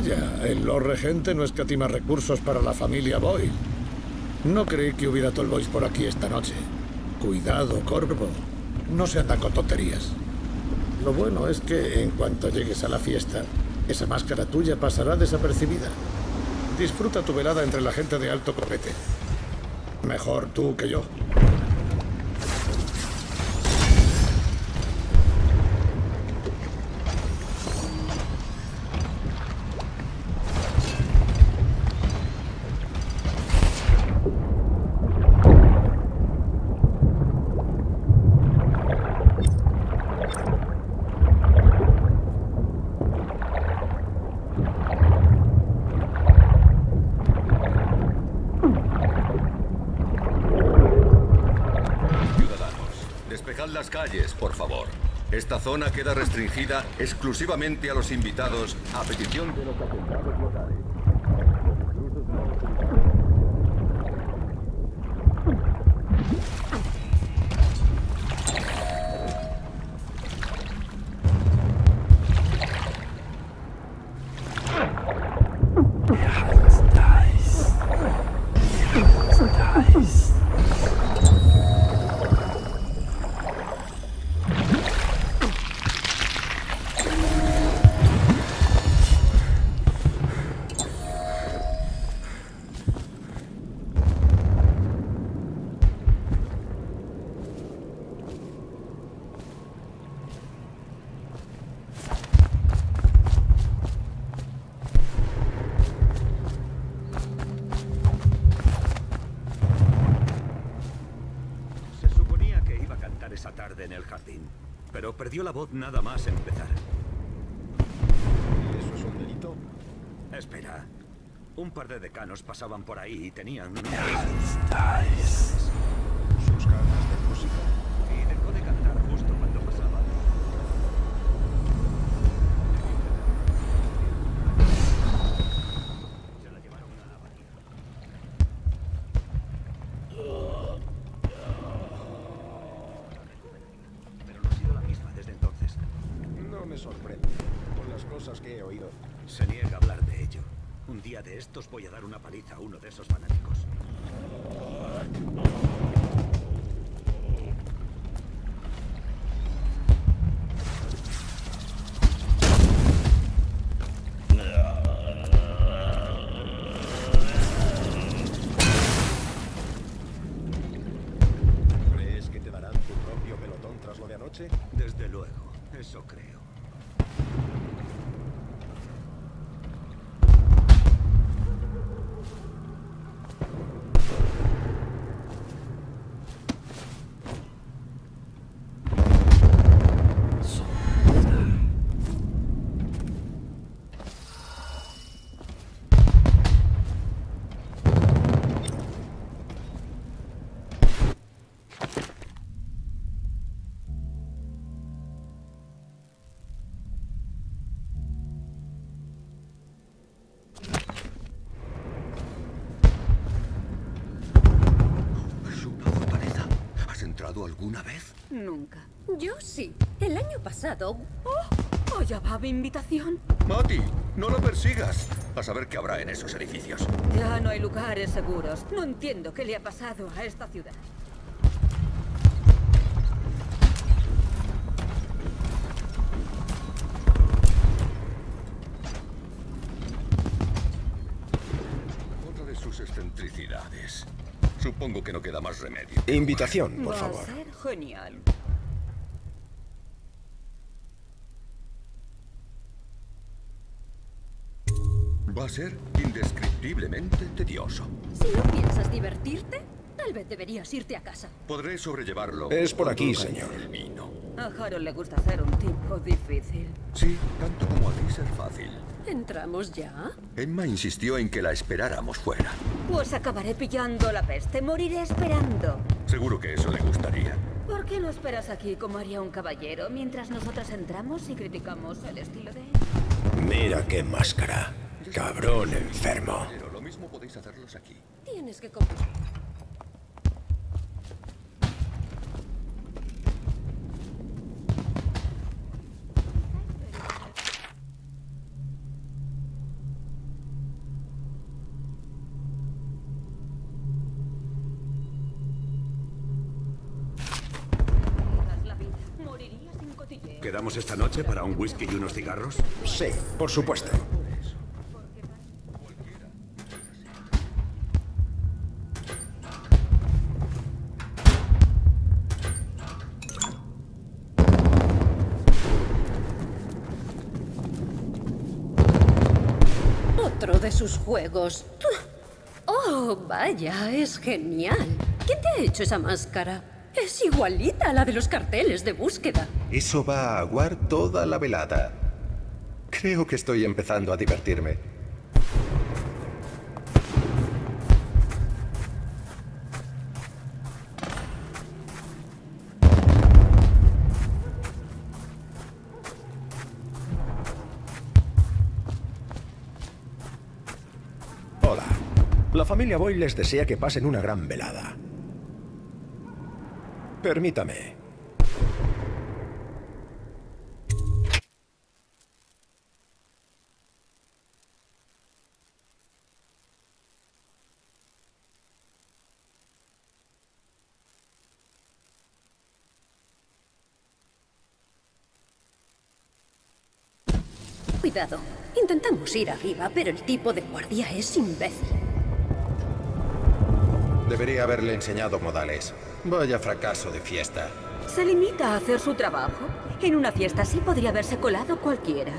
El Lord Regente no escatima recursos para la familia Boyle. No creí que hubiera Tolboys por aquí esta noche. Cuidado, Corvo. No se anda con tonterías. Lo bueno es que en cuanto llegues a la fiesta, esa máscara tuya pasará desapercibida. Disfruta tu velada entre la gente de alto copete. Mejor tú que yo. Esta zona queda restringida exclusivamente a los invitados a petición de los atentados locales. Perdió la voz nada más empezar. ¿Y eso es un delito? Espera. Un par de decanos pasaban por ahí y tenían... ¿Sus ganas de música? Un día de estos voy a dar una paliza a uno de esos fanáticos. ¿Crees que te darán tu propio pelotón tras lo de anoche? Desde luego, eso creo. Alguna vez? Nunca. Yo sí. El año pasado. ¡Oh! ¿Allá va mi invitación? Mati, no lo persigas. A saber qué habrá en esos edificios. Ya no hay lugares seguros. No entiendo qué le ha pasado a esta ciudad. Otra de sus excentricidades. Supongo que no queda más remedio. Invitación, por va favor. a ser genial. Va a ser indescriptiblemente tedioso. Si no piensas divertirte, tal vez deberías irte a casa. Podré sobrellevarlo. Es por aquí, señor. vino. A Harold le gusta ser un tipo difícil. Sí, tanto como a ti ser fácil. ¿Entramos ya? Emma insistió en que la esperáramos fuera. Pues acabaré pillando la peste. Moriré esperando. Seguro que eso le gustaría. ¿Por qué no esperas aquí como haría un caballero mientras nosotros entramos y criticamos el estilo de él? Mira qué máscara. Cabrón enfermo. Pero lo mismo podéis hacerlos aquí. Tienes que comprar. ¿Quedamos esta noche para un whisky y unos cigarros? Sí, por supuesto. Otro de sus juegos. Oh, vaya, es genial. ¿Quién te ha hecho esa máscara? Es igualita a la de los carteles de búsqueda. Eso va a aguar toda la velada. Creo que estoy empezando a divertirme. Hola. La familia Boy les desea que pasen una gran velada. Permítame. Cuidado. Intentamos ir arriba, pero el tipo de guardia es imbécil. Debería haberle enseñado modales. Vaya fracaso de fiesta. Se limita a hacer su trabajo. En una fiesta así podría haberse colado cualquiera.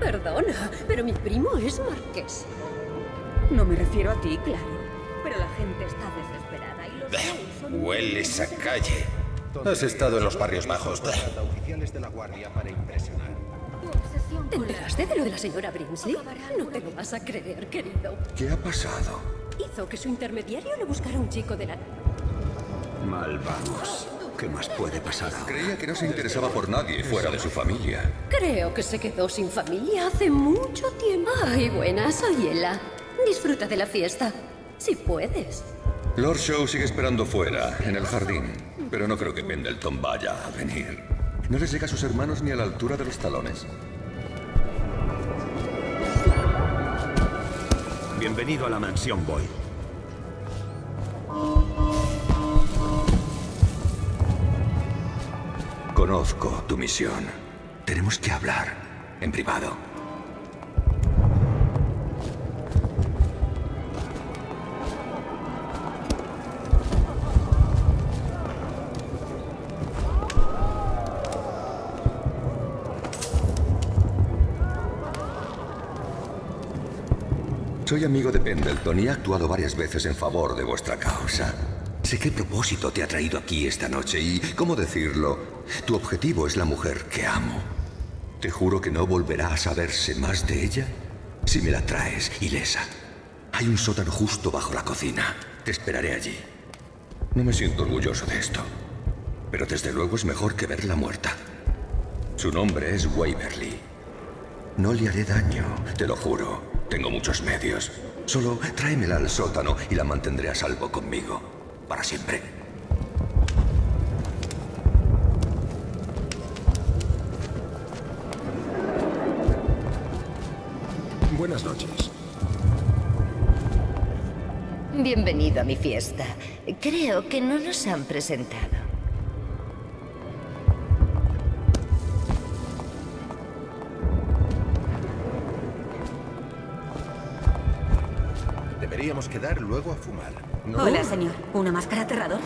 Perdona, pero mi primo es marqués. No me refiero a ti, claro. Pero la gente está desesperada y los son... Hueles a calle. Has estado en los barrios bajos. Oficiales de la guardia para impresionar. Tu obsesión ¿Te enteraste de lo de la señora Brimsley? No te lo vas a creer, querido. ¿Qué ha pasado? Hizo que su intermediario le buscara un chico de la... Mal vamos. ¿Qué más puede pasar ahora? Creía que no se interesaba por nadie fuera de su familia. Creo que se quedó sin familia hace mucho tiempo. Ay, buena, soy Ella. Disfruta de la fiesta. Si puedes. Lord Show sigue esperando fuera, en el jardín. Pero no creo que Pendleton vaya a venir. No les llega a sus hermanos ni a la altura de los talones. Bienvenido a la mansión Boy. Conozco tu misión. Tenemos que hablar en privado. Soy amigo de Pendleton y he actuado varias veces en favor de vuestra causa. Sé qué propósito te ha traído aquí esta noche y, ¿cómo decirlo? Tu objetivo es la mujer que amo. Te juro que no volverá a saberse más de ella si me la traes ilesa. Hay un sótano justo bajo la cocina. Te esperaré allí. No me siento orgulloso de esto, pero desde luego es mejor que verla muerta. Su nombre es Waverly. No le haré daño, te lo juro. Tengo muchos medios. Solo tráemela al sótano y la mantendré a salvo conmigo. Para siempre. Buenas noches. Bienvenido a mi fiesta. Creo que no nos han presentado. Deberíamos quedar luego a fumar. ¿No? Hola, señor. ¿Una máscara aterradora?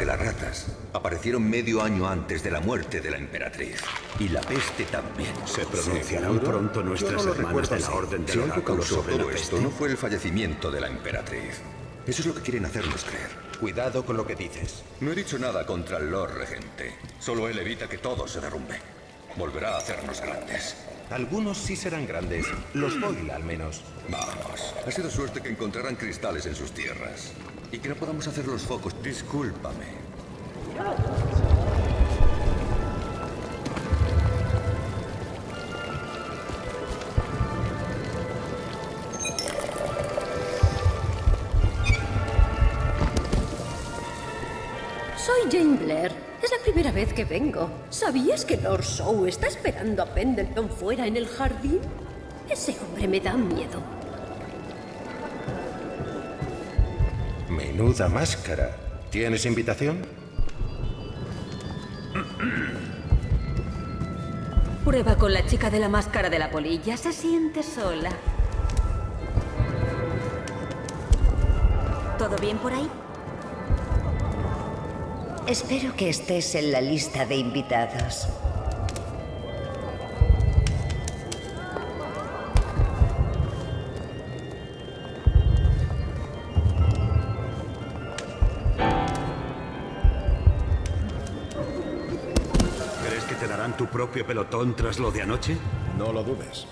Que las ratas aparecieron medio año antes de la muerte de la emperatriz. Y la peste también. Se pronunciarán pronto nuestras no hermanas de la. Orden Si del algo Oráculo causó sobre la todo esto no fue el fallecimiento de la emperatriz. Eso es lo que quieren hacernos creer. Cuidado con lo que dices. No he dicho nada contra el Lord Regente. Solo él evita que todo se derrumbe. Volverá a hacernos grandes. Algunos sí serán grandes. Los Boyle, al menos. Vamos. Ha sido suerte que encontraran cristales en sus tierras. Y que no podamos hacer los focos. Discúlpame. Soy Jane Blair. Es la primera vez que vengo. ¿Sabías que Lord Shaw está esperando a Pendleton fuera en el jardín? Ese hombre me da miedo. Menuda máscara. ¿Tienes invitación? Prueba con la chica de la máscara de la polilla. Se siente sola. ¿Todo bien por ahí? Espero que estés en la lista de invitados. Tu propio pelotón tras lo de anoche? No lo dudes.